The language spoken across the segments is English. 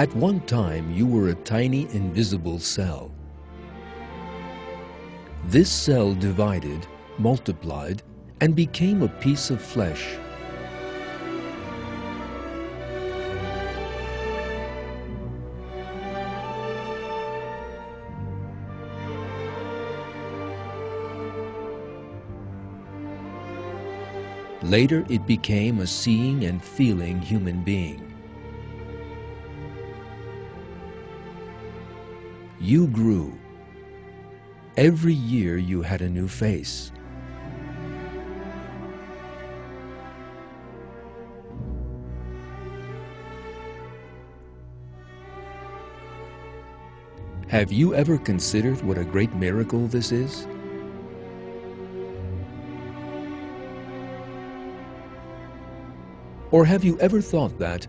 At one time, you were a tiny invisible cell. This cell divided, multiplied, and became a piece of flesh. Later, it became a seeing and feeling human being. You grew. Every year you had a new face. Have you ever considered what a great miracle this is? Or have you ever thought that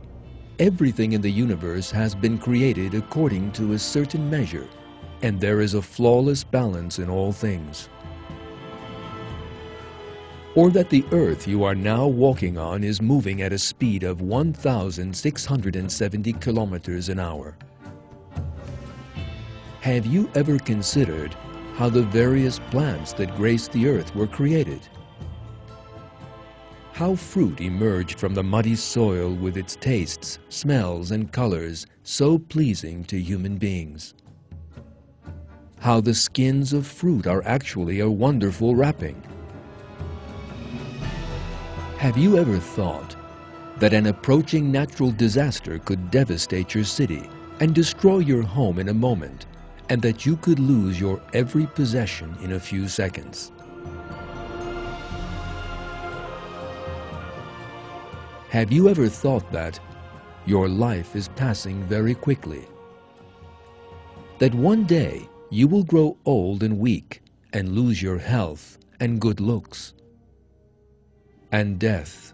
everything in the universe has been created according to a certain measure, and there is a flawless balance in all things? Or that the earth you are now walking on is moving at a speed of 1,670 kilometers an hour? Have you ever considered how the various plants that grace the earth were created? How fruit emerged from the muddy soil with its tastes, smells, and colors so pleasing to human beings. How the skins of fruit are actually a wonderful wrapping. Have you ever thought that an approaching natural disaster could devastate your city and destroy your home in a moment, and that you could lose your every possession in a few seconds? Have you ever thought that your life is passing very quickly? That one day you will grow old and weak and lose your health and good looks? And death.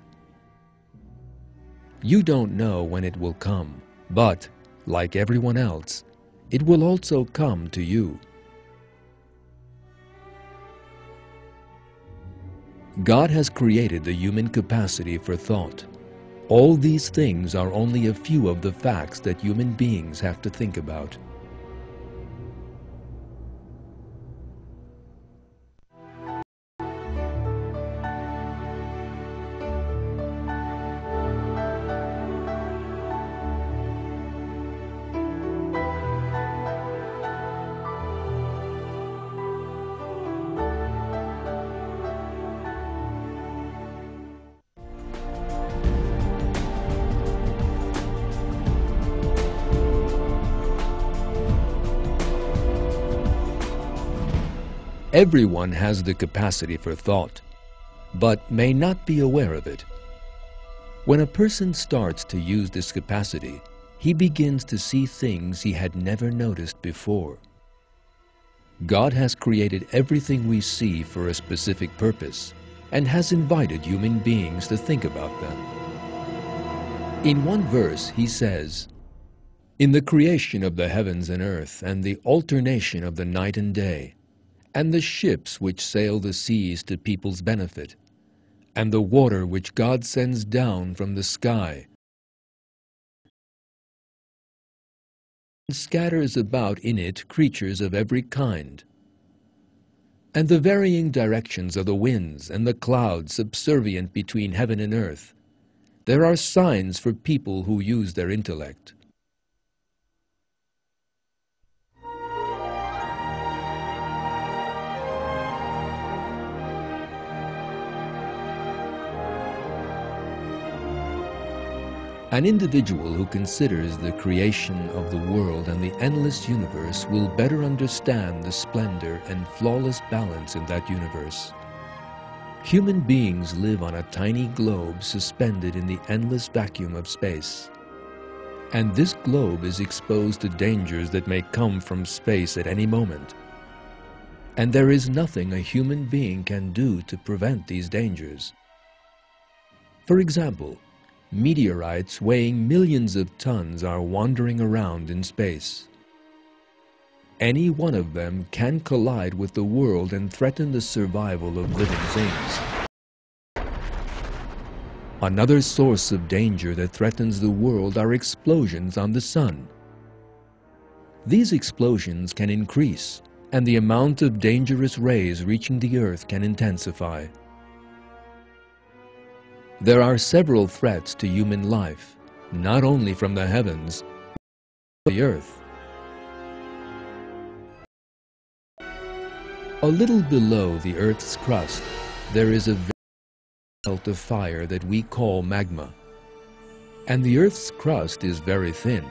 You don't know when it will come, but, like everyone else, it will also come to you. God has created the human capacity for thought. All these things are only a few of the facts that human beings have to think about. Everyone has the capacity for thought, but may not be aware of it. When a person starts to use this capacity, he begins to see things he had never noticed before. God has created everything we see for a specific purpose and has invited human beings to think about them. In one verse, he says, In the creation of the heavens and earth and the alternation of the night and day, and the ships which sail the seas to people's benefit, and the water which God sends down from the sky, and scatters about in it creatures of every kind, and the varying directions of the winds and the clouds subservient between heaven and earth. There are signs for people who use their intellect. An individual who considers the creation of the world and the endless universe will better understand the splendor and flawless balance in that universe. Human beings live on a tiny globe suspended in the endless vacuum of space. And this globe is exposed to dangers that may come from space at any moment. And there is nothing a human being can do to prevent these dangers. For example, meteorites weighing millions of tons are wandering around in space. Any one of them can collide with the world and threaten the survival of living things. Another source of danger that threatens the world are explosions on the sun. These explosions can increase, and the amount of dangerous rays reaching the Earth can intensify. There are several threats to human life, not only from the heavens, but the Earth. A little below the Earth's crust, there is a belt of fire that we call magma. And the Earth's crust is very thin.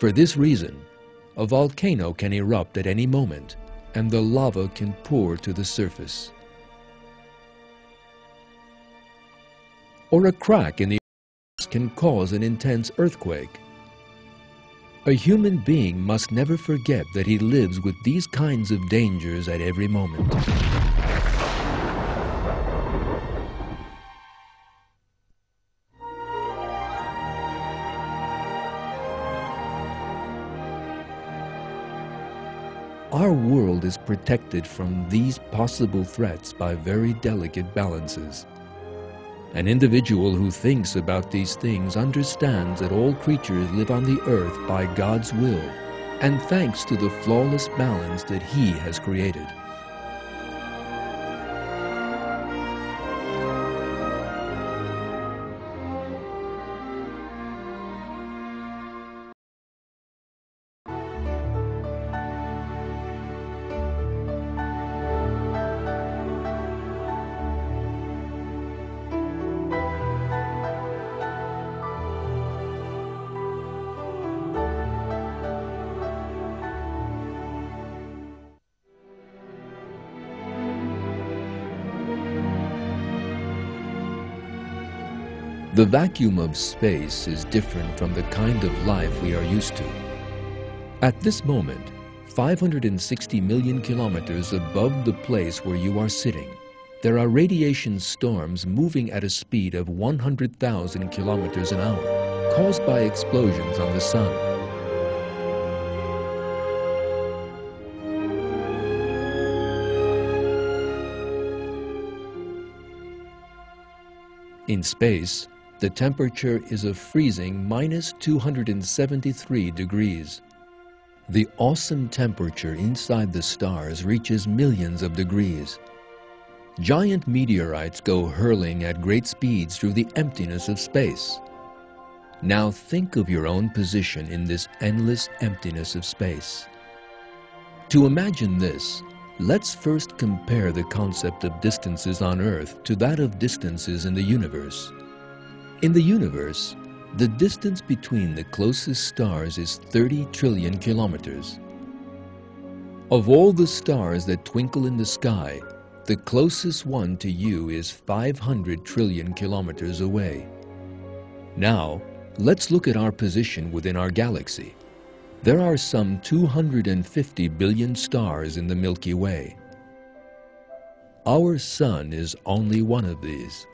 For this reason, a volcano can erupt at any moment and the lava can pour to the surface. Or a crack in the earth can cause an intense earthquake. A human being must never forget that he lives with these kinds of dangers at every moment. Our world is protected from these possible threats by very delicate balances. An individual who thinks about these things understands that all creatures live on the earth by God's will and thanks to the flawless balance that He has created. Vacuum of space is different from the kind of life we are used to. At this moment, 560 million kilometers above the place where you are sitting, there are radiation storms moving at a speed of 100,000 kilometers an hour, caused by explosions on the sun. In space, the temperature is a freezing minus 273 degrees. The awesome temperature inside the stars reaches millions of degrees. Giant meteorites go hurling at great speeds through the emptiness of space. Now think of your own position in this endless emptiness of space. To imagine this, let's first compare the concept of distances on Earth to that of distances in the universe. In the universe, the distance between the closest stars is 30 trillion kilometers. Of all the stars that twinkle in the sky, the closest one to you is 500 trillion kilometers away. Now, let's look at our position within our galaxy. There are some 250 billion stars in the Milky Way. Our Sun is only one of these.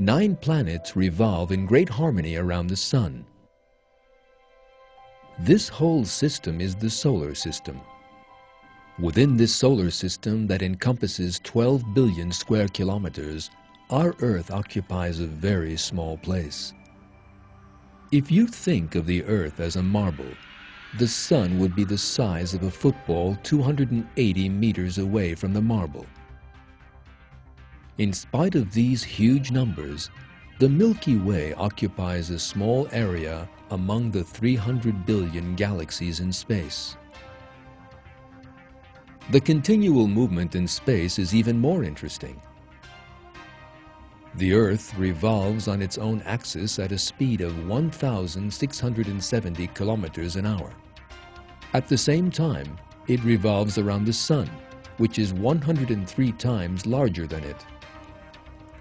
Nine planets revolve in great harmony around the Sun. This whole system is the solar system. Within this solar system that encompasses 12 billion square kilometers, our Earth occupies a very small place. If you think of the Earth as a marble, the Sun would be the size of a football 280 meters away from the marble. In spite of these huge numbers, the Milky Way occupies a small area among the 300 billion galaxies in space. The continual movement in space is even more interesting. The Earth revolves on its own axis at a speed of 1,670 kilometers an hour. At the same time, it revolves around the Sun, which is 103 times larger than it.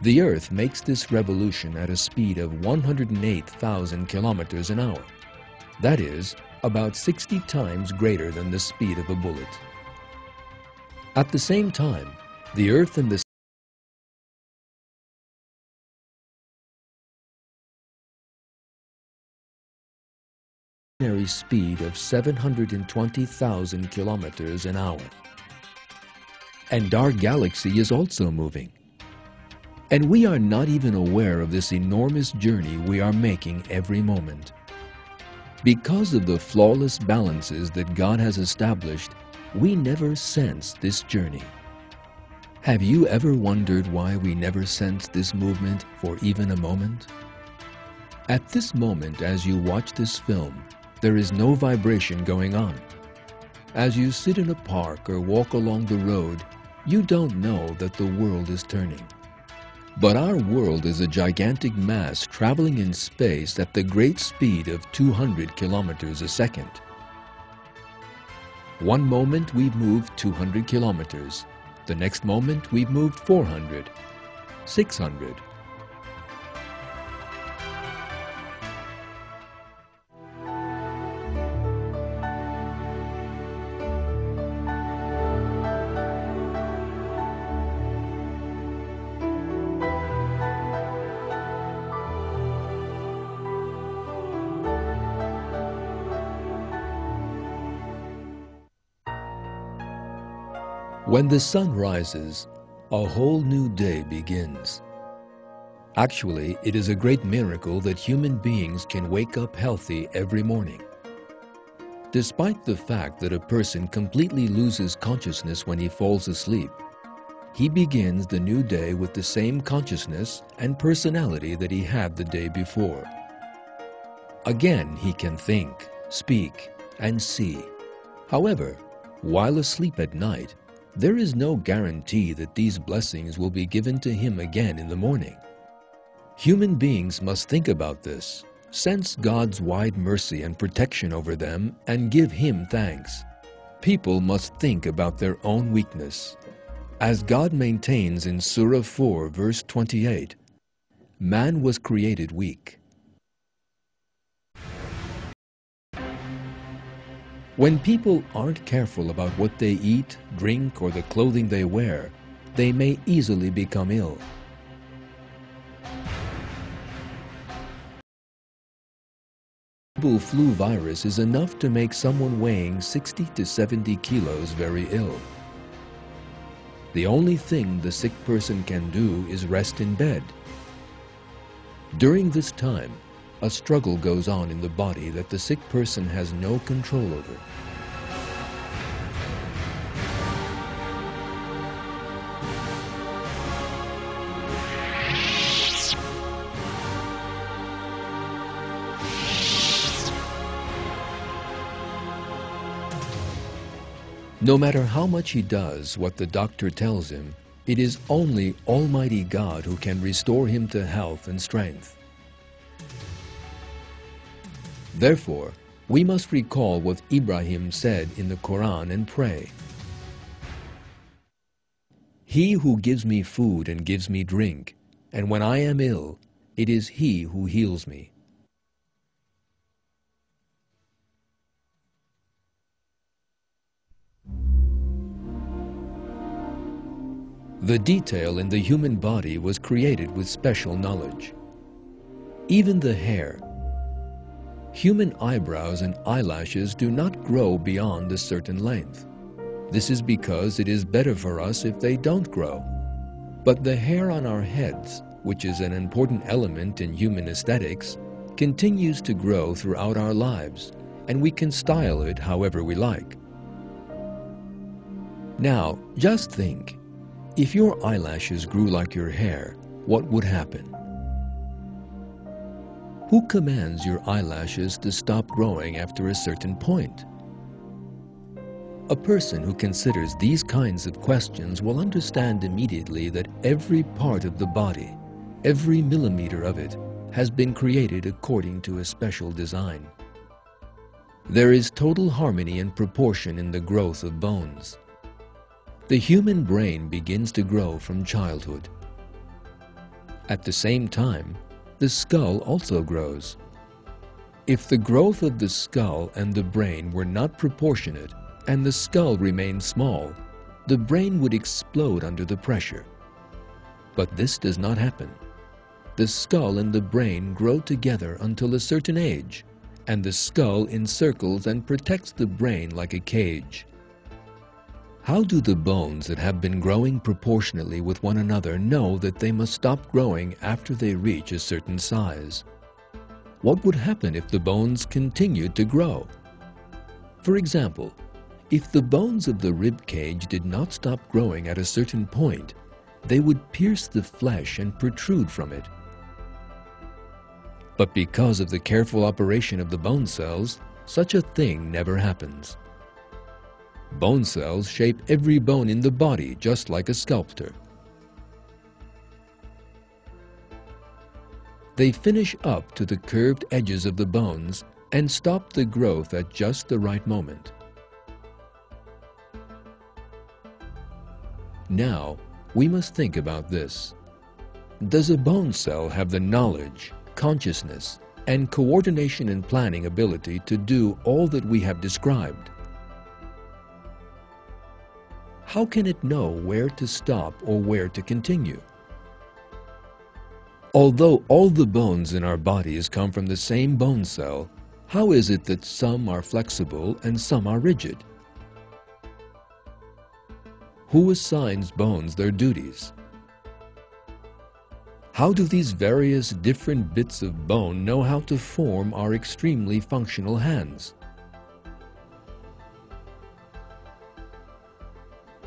The Earth makes this revolution at a speed of 108,000 kilometers an hour. That is, about 60 times greater than the speed of a bullet. At the same time, the Earth and the ordinary speed of 720,000 kilometers an hour. And our galaxy is also moving. And we are not even aware of this enormous journey we are making every moment. Because of the flawless balances that God has established, we never sense this journey. Have you ever wondered why we never sense this movement for even a moment? At this moment as you watch this film, there is no vibration going on. As you sit in a park or walk along the road, you don't know that the world is turning. But our world is a gigantic mass traveling in space at the great speed of 200 kilometers a second. One moment we've moved 200 kilometers, the next moment we've moved 400, 600, When the sun rises, a whole new day begins. Actually, it is a great miracle that human beings can wake up healthy every morning. Despite the fact that a person completely loses consciousness when he falls asleep, he begins the new day with the same consciousness and personality that he had the day before. Again, he can think, speak, and see. However, while asleep at night, there is no guarantee that these blessings will be given to him again in the morning. Human beings must think about this, sense God's wide mercy and protection over them, and give Him thanks. People must think about their own weakness. As God maintains in Surah 4 verse 28, man was created weak. When people aren't careful about what they eat, drink, or the clothing they wear, they may easily become ill. flu virus is enough to make someone weighing 60 to 70 kilos very ill. The only thing the sick person can do is rest in bed. During this time, a struggle goes on in the body that the sick person has no control over. No matter how much he does what the doctor tells him, it is only Almighty God who can restore him to health and strength. Therefore, we must recall what Ibrahim said in the Quran and pray. He who gives me food and gives me drink, and when I am ill, it is he who heals me. The detail in the human body was created with special knowledge. Even the hair, human eyebrows and eyelashes do not grow beyond a certain length. This is because it is better for us if they don't grow. But the hair on our heads, which is an important element in human aesthetics, continues to grow throughout our lives, and we can style it however we like. Now, just think, if your eyelashes grew like your hair, what would happen? Who commands your eyelashes to stop growing after a certain point? A person who considers these kinds of questions will understand immediately that every part of the body, every millimeter of it, has been created according to a special design. There is total harmony and proportion in the growth of bones. The human brain begins to grow from childhood. At the same time, the skull also grows. If the growth of the skull and the brain were not proportionate and the skull remained small, the brain would explode under the pressure. But this does not happen. The skull and the brain grow together until a certain age, and the skull encircles and protects the brain like a cage. How do the bones that have been growing proportionately with one another know that they must stop growing after they reach a certain size? What would happen if the bones continued to grow? For example, if the bones of the rib cage did not stop growing at a certain point, they would pierce the flesh and protrude from it. But because of the careful operation of the bone cells, such a thing never happens. Bone cells shape every bone in the body just like a sculptor. They finish up to the curved edges of the bones and stop the growth at just the right moment. Now, we must think about this. Does a bone cell have the knowledge, consciousness, and coordination and planning ability to do all that we have described? How can it know where to stop or where to continue? Although all the bones in our bodies come from the same bone cell, how is it that some are flexible and some are rigid? Who assigns bones their duties? How do these various different bits of bone know how to form our extremely functional hands?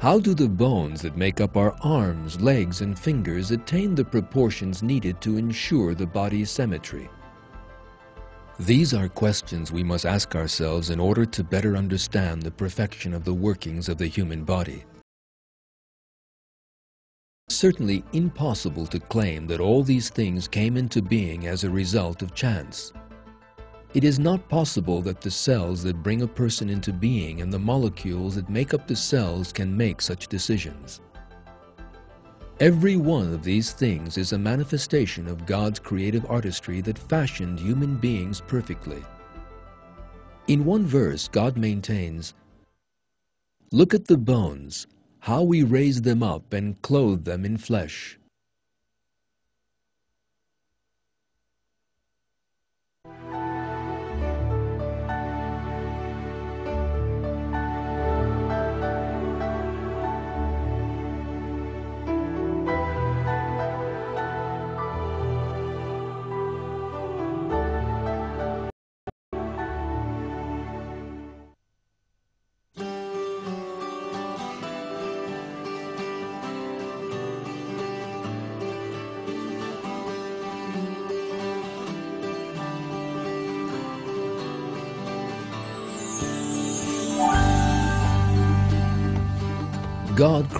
How do the bones that make up our arms, legs, and fingers attain the proportions needed to ensure the body's symmetry? These are questions we must ask ourselves in order to better understand the perfection of the workings of the human body certainly impossible to claim that all these things came into being as a result of chance. It is not possible that the cells that bring a person into being and the molecules that make up the cells can make such decisions. Every one of these things is a manifestation of God's creative artistry that fashioned human beings perfectly. In one verse, God maintains, Look at the bones, how we raise them up and clothe them in flesh.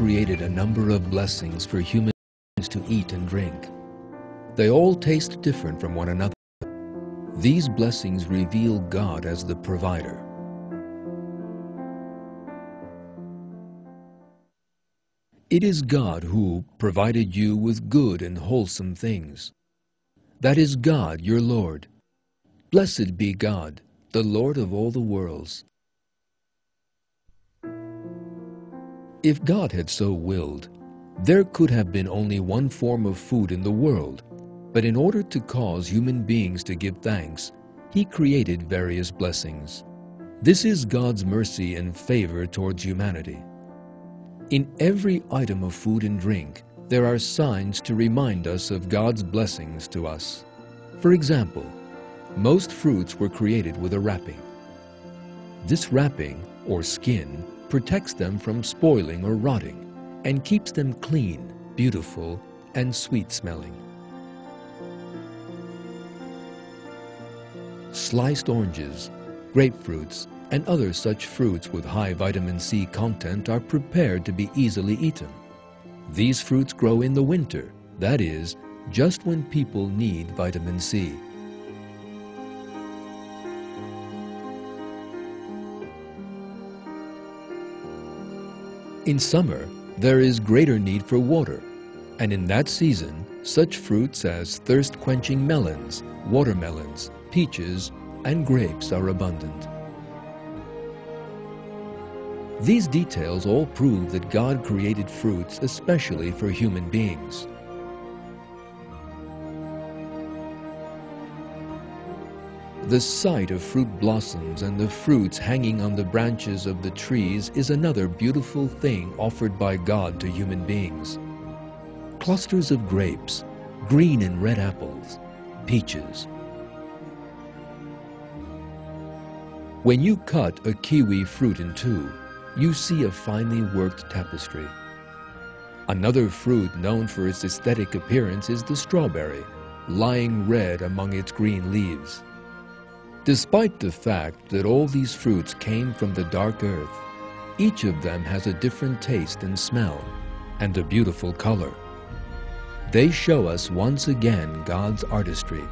Created a number of blessings for humans to eat and drink. They all taste different from one another. These blessings reveal God as the provider. It is God who provided you with good and wholesome things. That is God, your Lord. Blessed be God, the Lord of all the worlds. If God had so willed, there could have been only one form of food in the world, but in order to cause human beings to give thanks, He created various blessings. This is God's mercy and favor towards humanity. In every item of food and drink, there are signs to remind us of God's blessings to us. For example, most fruits were created with a wrapping. This wrapping, or skin, protects them from spoiling or rotting, and keeps them clean, beautiful, and sweet-smelling. Sliced oranges, grapefruits, and other such fruits with high vitamin C content are prepared to be easily eaten. These fruits grow in the winter, that is, just when people need vitamin C. In summer, there is greater need for water, and in that season, such fruits as thirst-quenching melons, watermelons, peaches, and grapes are abundant. These details all prove that God created fruits especially for human beings. The sight of fruit blossoms and the fruits hanging on the branches of the trees is another beautiful thing offered by God to human beings. Clusters of grapes, green and red apples, peaches. When you cut a kiwi fruit in two, you see a finely worked tapestry. Another fruit known for its aesthetic appearance is the strawberry, lying red among its green leaves. Despite the fact that all these fruits came from the dark earth, each of them has a different taste and smell, and a beautiful color. They show us once again God's artistry,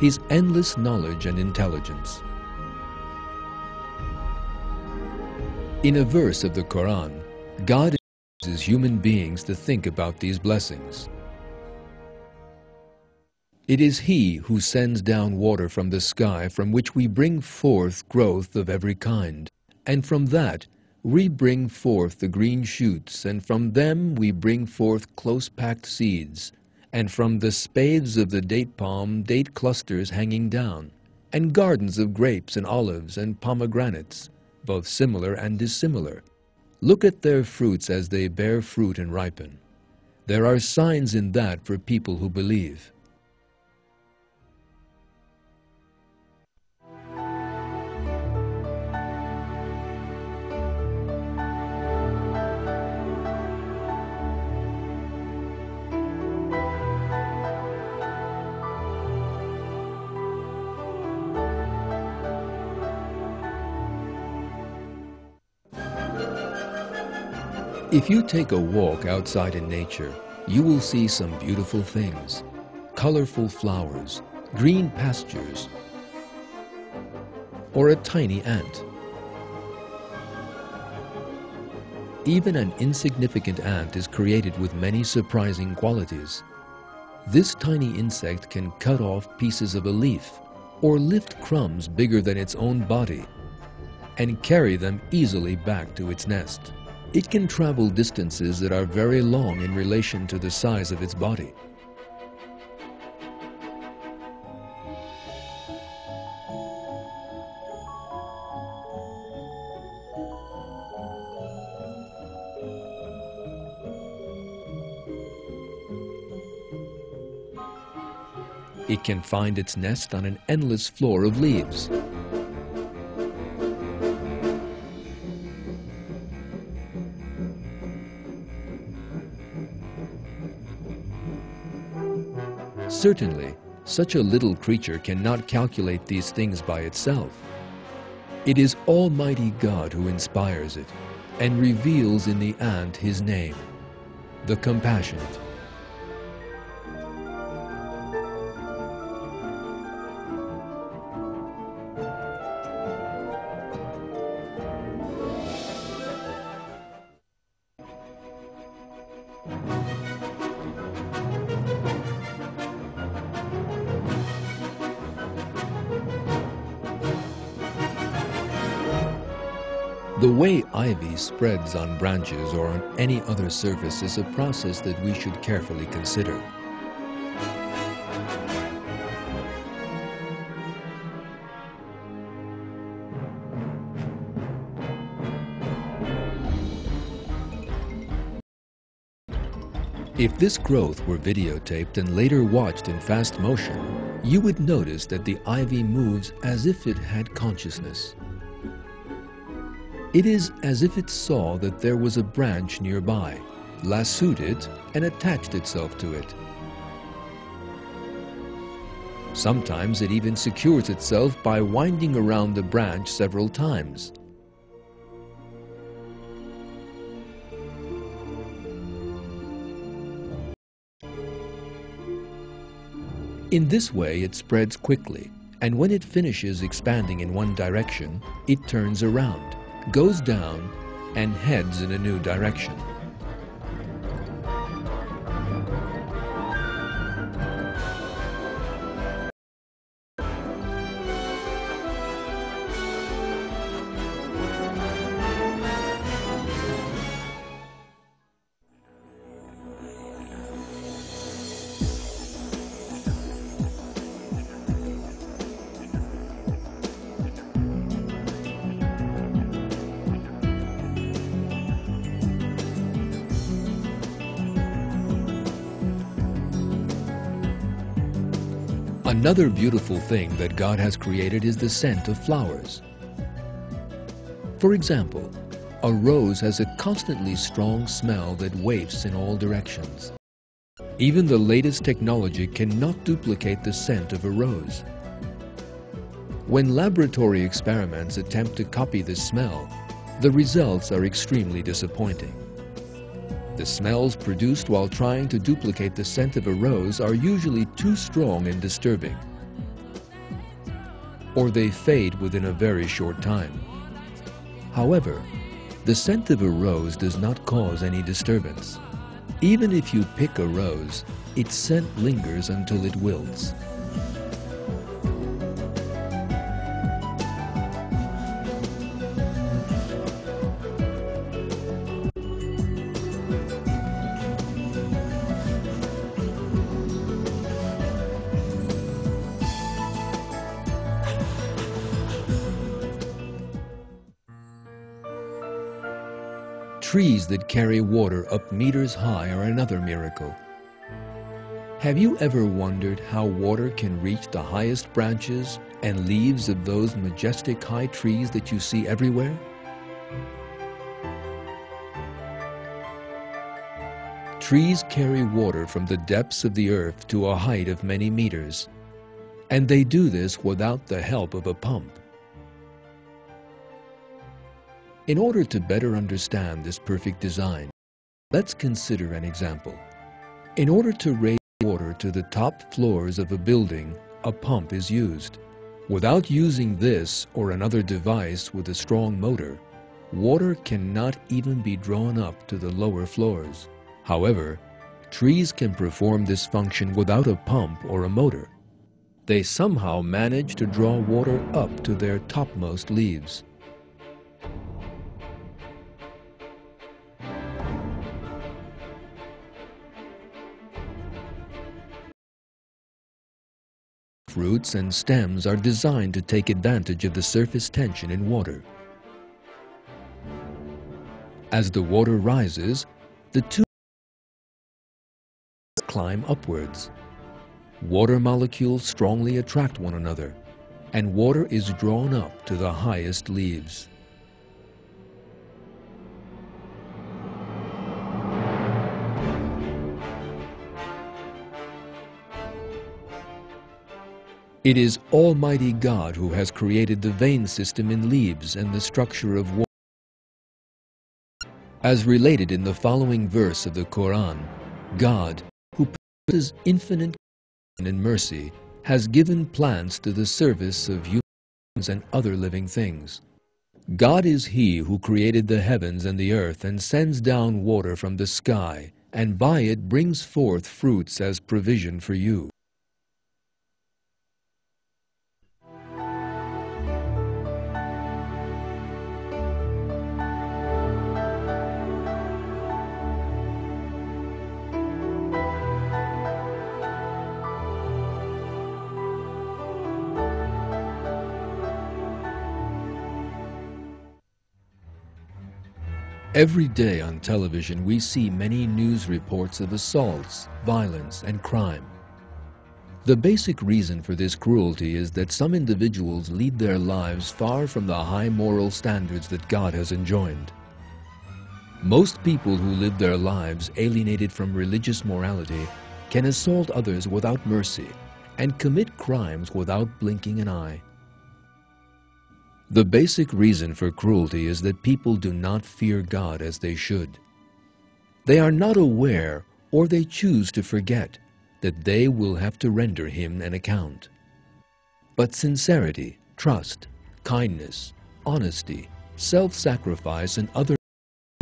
His endless knowledge and intelligence. In a verse of the Quran, God uses human beings to think about these blessings. It is He who sends down water from the sky from which we bring forth growth of every kind, and from that we bring forth the green shoots, and from them we bring forth close-packed seeds, and from the spathes of the date palm date clusters hanging down, and gardens of grapes and olives and pomegranates, both similar and dissimilar. Look at their fruits as they bear fruit and ripen. There are signs in that for people who believe. If you take a walk outside in nature, you will see some beautiful things. Colorful flowers, green pastures, or a tiny ant. Even an insignificant ant is created with many surprising qualities. This tiny insect can cut off pieces of a leaf or lift crumbs bigger than its own body and carry them easily back to its nest. It can travel distances that are very long in relation to the size of its body. It can find its nest on an endless floor of leaves. Certainly, such a little creature cannot calculate these things by itself. It is Almighty God who inspires it and reveals in the ant his name, the compassionate. Ivy spreads on branches or on any other surface is a process that we should carefully consider. If this growth were videotaped and later watched in fast motion, you would notice that the ivy moves as if it had consciousness. It is as if it saw that there was a branch nearby, lassoed it, and attached itself to it. Sometimes it even secures itself by winding around the branch several times. In this way it spreads quickly, and when it finishes expanding in one direction, it turns around goes down and heads in a new direction. Another beautiful thing that God has created is the scent of flowers. For example, a rose has a constantly strong smell that wafts in all directions. Even the latest technology cannot duplicate the scent of a rose. When laboratory experiments attempt to copy the smell, the results are extremely disappointing. The smells produced while trying to duplicate the scent of a rose are usually too strong and disturbing, or they fade within a very short time. However, the scent of a rose does not cause any disturbance. Even if you pick a rose, its scent lingers until it wilts. That carry water up meters high are another miracle. Have you ever wondered how water can reach the highest branches and leaves of those majestic high trees that you see everywhere? Trees carry water from the depths of the earth to a height of many meters, and they do this without the help of a pump. In order to better understand this perfect design, let's consider an example. In order to raise water to the top floors of a building, a pump is used. Without using this or another device with a strong motor, water cannot even be drawn up to the lower floors. However, trees can perform this function without a pump or a motor. They somehow manage to draw water up to their topmost leaves. Roots and stems are designed to take advantage of the surface tension in water. As the water rises, the two climb upwards. Water molecules strongly attract one another, and water is drawn up to the highest leaves. It is Almighty God who has created the vein system in leaves and the structure of water. As related in the following verse of the Quran, God, who possesses infinite and mercy, has given plants to the service of humans and other living things. God is He who created the heavens and the earth and sends down water from the sky, and by it brings forth fruits as provision for you. Every day on television we see many news reports of assaults, violence and crime. The basic reason for this cruelty is that some individuals lead their lives far from the high moral standards that God has enjoined. Most people who live their lives alienated from religious morality can assault others without mercy and commit crimes without blinking an eye. The basic reason for cruelty is that people do not fear God as they should. They are not aware or they choose to forget that they will have to render Him an account. But sincerity, trust, kindness, honesty, self-sacrifice and other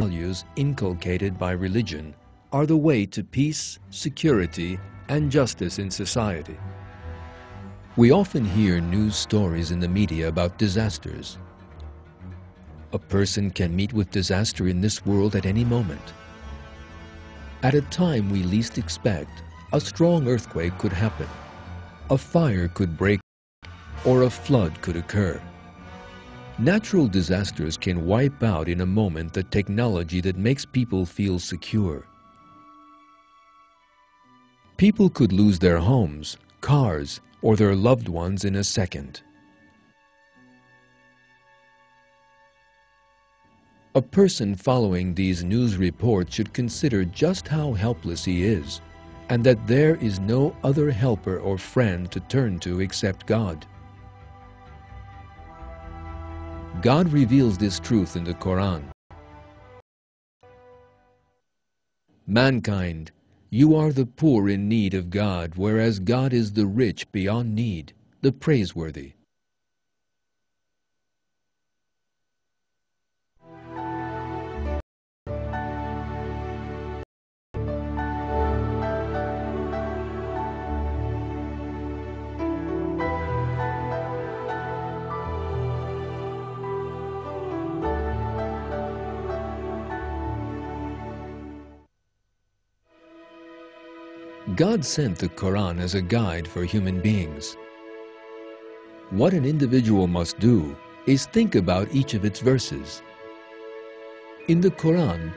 values inculcated by religion are the way to peace, security and justice in society. We often hear news stories in the media about disasters. A person can meet with disaster in this world at any moment. At a time we least expect, a strong earthquake could happen, a fire could break, or a flood could occur. Natural disasters can wipe out in a moment the technology that makes people feel secure. People could lose their homes, cars, or their loved ones in a second. A person following these news reports should consider just how helpless he is, and that there is no other helper or friend to turn to except God. God reveals this truth in the Quran. Mankind, you are the poor in need of God, whereas God is the rich beyond need, the praiseworthy. God sent the Quran as a guide for human beings. What an individual must do is think about each of its verses. In the Quran,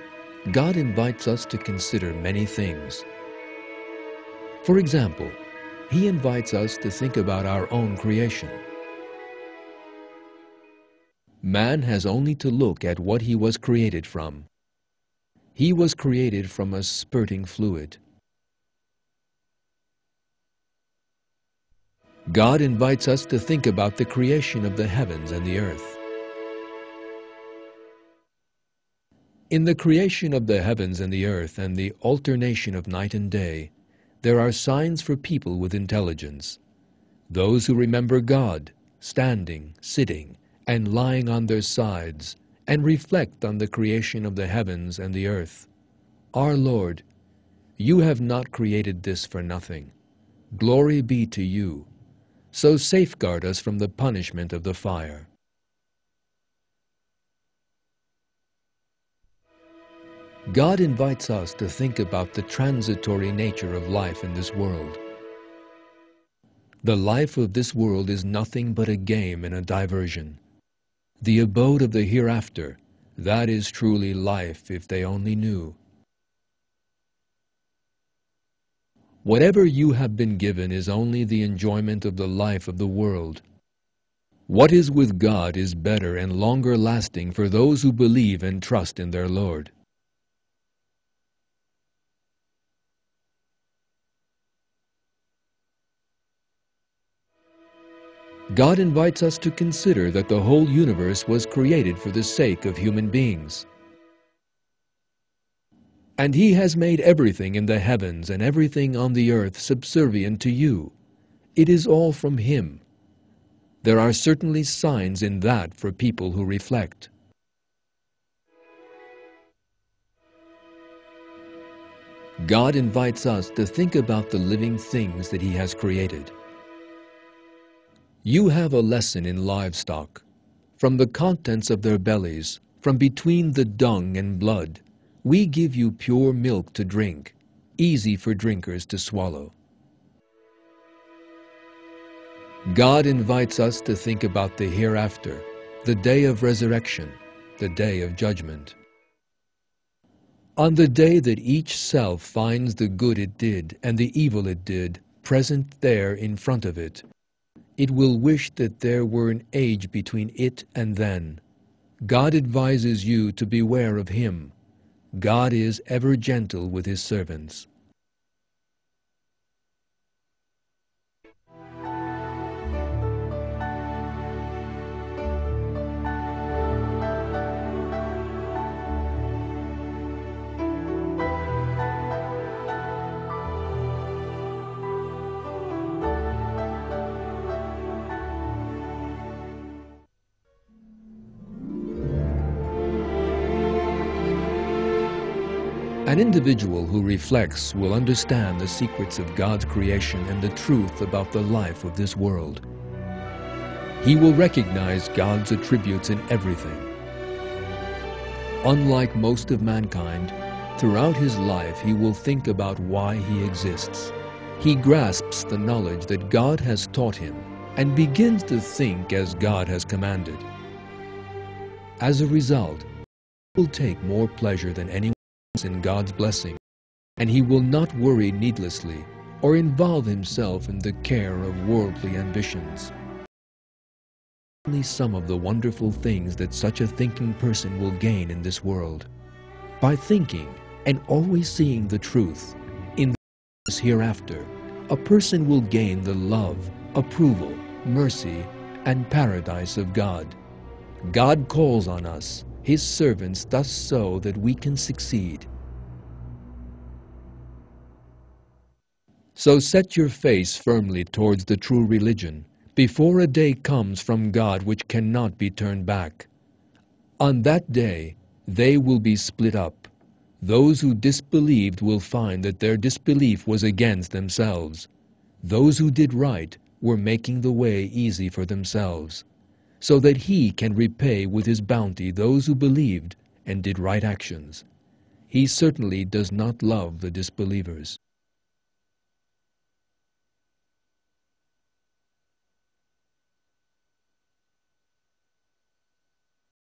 God invites us to consider many things. For example, He invites us to think about our own creation. Man has only to look at what he was created from. He was created from a spurting fluid. God invites us to think about the creation of the heavens and the earth. In the creation of the heavens and the earth and the alternation of night and day, there are signs for people with intelligence. Those who remember God, standing, sitting, and lying on their sides, and reflect on the creation of the heavens and the earth. Our Lord, you have not created this for nothing. Glory be to you so safeguard us from the punishment of the fire. God invites us to think about the transitory nature of life in this world. The life of this world is nothing but a game and a diversion. The abode of the hereafter, that is truly life if they only knew. Whatever you have been given is only the enjoyment of the life of the world. What is with God is better and longer lasting for those who believe and trust in their Lord. God invites us to consider that the whole universe was created for the sake of human beings. And he has made everything in the heavens and everything on the earth subservient to you. It is all from him. There are certainly signs in that for people who reflect. God invites us to think about the living things that he has created. You have a lesson in livestock. From the contents of their bellies, from between the dung and blood, we give you pure milk to drink, easy for drinkers to swallow. God invites us to think about the hereafter, the day of resurrection, the day of judgment. On the day that each self finds the good it did and the evil it did present there in front of it, it will wish that there were an age between it and then. God advises you to beware of Him God is ever gentle with his servants. An individual who reflects will understand the secrets of God's creation and the truth about the life of this world. He will recognize God's attributes in everything. Unlike most of mankind, throughout his life he will think about why he exists. He grasps the knowledge that God has taught him and begins to think as God has commanded. As a result, he will take more pleasure than anyone in God's blessing, and he will not worry needlessly or involve himself in the care of worldly ambitions. Only some of the wonderful things that such a thinking person will gain in this world. By thinking and always seeing the truth in this hereafter, a person will gain the love, approval, mercy, and paradise of God. God calls on us, His servants, thus so that we can succeed. So set your face firmly towards the true religion, before a day comes from God which cannot be turned back. On that day they will be split up. Those who disbelieved will find that their disbelief was against themselves. Those who did right were making the way easy for themselves, so that he can repay with his bounty those who believed and did right actions. He certainly does not love the disbelievers.